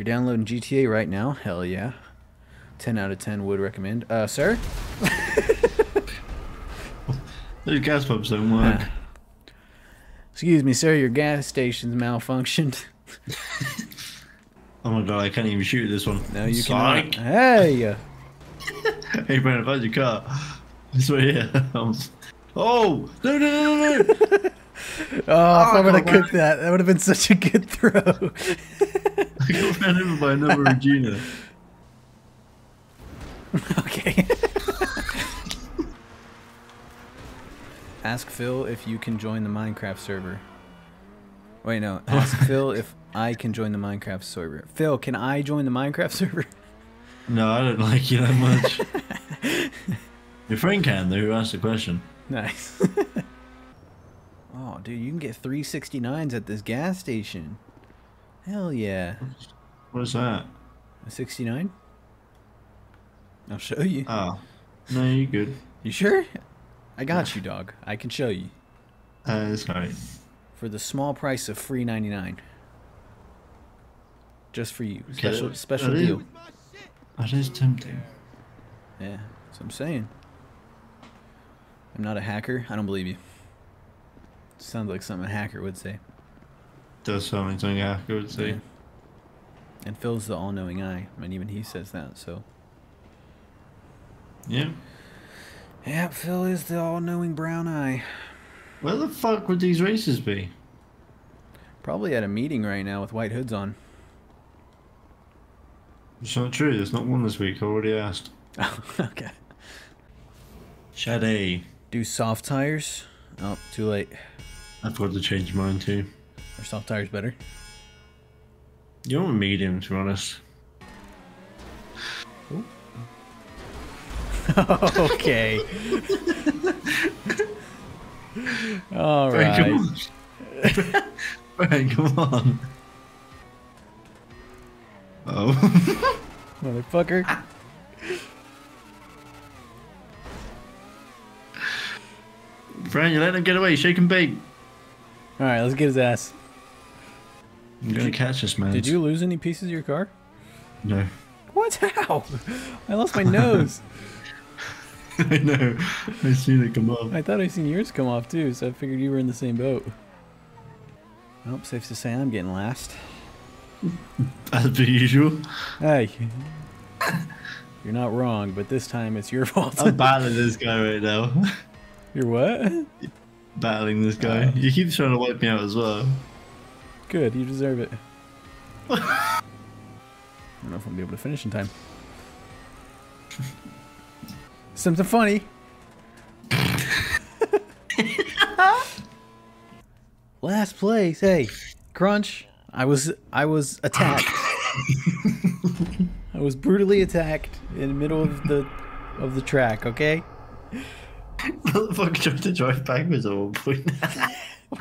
You're downloading GTA right now? Hell yeah. 10 out of 10 would recommend. Uh, sir? Those gas pumps don't work. Ah. Excuse me, sir, your gas station's malfunctioned. Oh my god, I can't even shoot this one. No, you cannot. Hey! Hey, Brandon, found your car. This way here. Oh! No, no, no, no, no! Oh, if I would have cooked that, that would have been such a good throw. Got ran over by another Regina. okay. Ask Phil if you can join the Minecraft server. Wait, no. Ask Phil if I can join the Minecraft server. Phil, can I join the Minecraft server? No, I don't like you that much. Your friend can, though, who asked the question. Nice. oh, dude, you can get 369s at this gas station. Hell yeah. What's that? A 69? I'll show you. Oh. No, you good. You sure? I got you, dog. I can show you. Uh, sorry. For the small price of free 99. Just for you. Okay, Special that- special that is- deal. That is tempting. Yeah, that's what I'm saying. I'm not a hacker. I don't believe you. Sounds like something a hacker would say. Does sound like something I would say. Yeah. And Phil's the all-knowing eye. I mean, even he says that. So, Yeah. yeah, Phil is the all-knowing brown eye. Where the fuck would these races be? Probably at a meeting right now with white hoods on. It's not true. There's not one this week. I already asked. Oh, okay. Shade. Do soft tires? Oh, too late. I've got to change mine too. Are soft tires better? You want medium, to be honest. okay. All Frank, right. come on. Frank, come on. Oh. Motherfucker. Frank, you let him get away. Shake and bake. All right, let's get his ass. I'm gonna catch this man. Did you lose any pieces of your car? No. What? How? I lost my nose. I know. I seen it come off. I thought I seen yours come off too, so I figured you were in the same boat. Well, safe to say I'm getting last. As per usual. Hey, you're not wrong, but this time it's your fault. I'm battling this guy right now. You're what? battling this guy. Oh. He keeps trying to wipe me out as well. Good, you deserve it. I don't know if I'll be able to finish in time. Something funny. Last place. Hey, Crunch. I was I was attacked. I was brutally attacked in the middle of the of the track. Okay. Motherfucker tried to drive backwards at one point.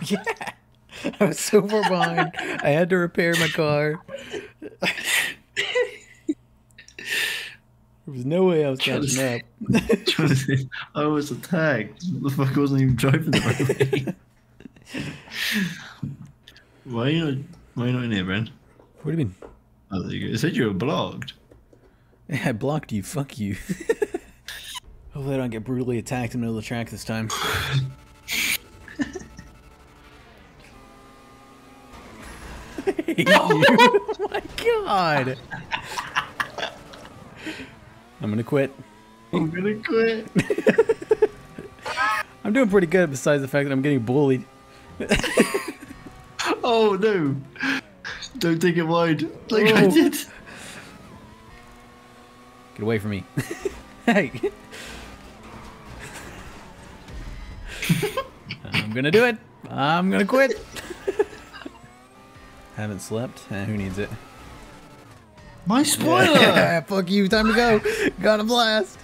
Yeah. I was so far behind. I had to repair my car. There was no way I was catching up. I was attacked. Motherfucker wasn't even driving the right way. why are you not, why are you not in here, Brent? What do you mean? Oh, there you go. It said you were blocked. Yeah, I blocked you. Fuck you. Hopefully I don't get brutally attacked in the middle of the track this time. I hate you. Oh my god. I'm gonna quit. I'm gonna quit. I'm doing pretty good besides the fact that I'm getting bullied. Oh no! Don't take it wide, like I Oh. did. Get away from me. hey. I'm gonna do it. I'm gonna quit. Haven't slept. Eh, who needs it? My spoiler. Fuck you. Time to go. Got a blast.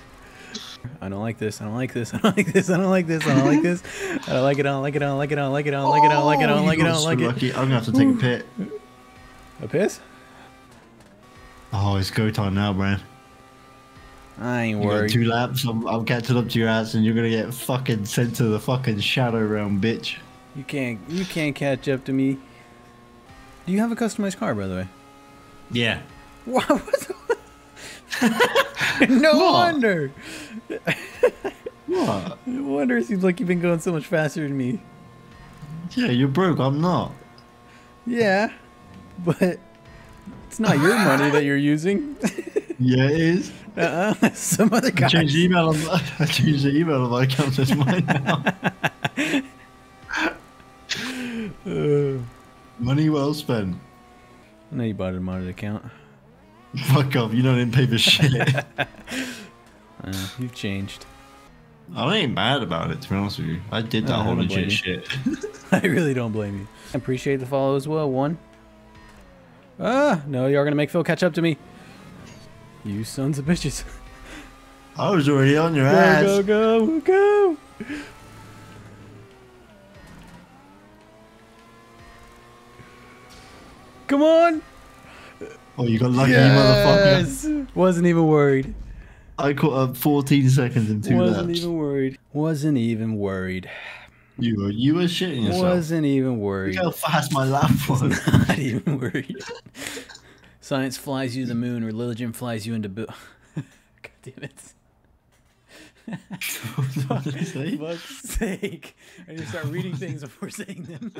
I don't like this. I don't like this. I don't like this. I don't like this. I don't like this. I don't like it. I don't like it. I don't like it. I don't like it. I don't like it. I don't like it. I don't like it. I don't like it. Lucky. I'm gonna have to take a pit. A piss? Oh, it's go time now, Brand. I ain't You got two laps. I'm, I'm catching up to your ass, and you're gonna get fucking sent to the fucking shadow realm, bitch. You can't. You can't catch up to me. Do you have a customized car, by the way? Yeah. What? no What? wonder. What? No wonder it seems like you've been going so much faster than me. Yeah, you're broke. I'm not. Yeah, but it's not your money that you're using. Yeah, it is. uh-uh. Some other guy. changed the email. On, I changed the email on my account. It's mine now. Money well spent. I know you bought a modded account. Fuck off. You don't even pay for shit. Uh, you've changed. I ain't mad about it, to be honest with you. I did that I whole legit shit. I really don't blame you. I appreciate the follow as well. One. Ah, no, you are gonna make Phil catch up to me. You sons of bitches. I was already on your Go, ass. go, go, go. Come on. Oh, you got lucky, you motherfucker. Wasn't even worried. I caught up 14 seconds in two Wasn't laps. even worried. Wasn't even worried. You were, you were shitting yourself. Wasn't even worried. Look how fast my lap was. Not even worried. Science flies you to the moon, religion flies you into bo- God damn it. what did I say? fuck's sake. I need to start reading things before saying them.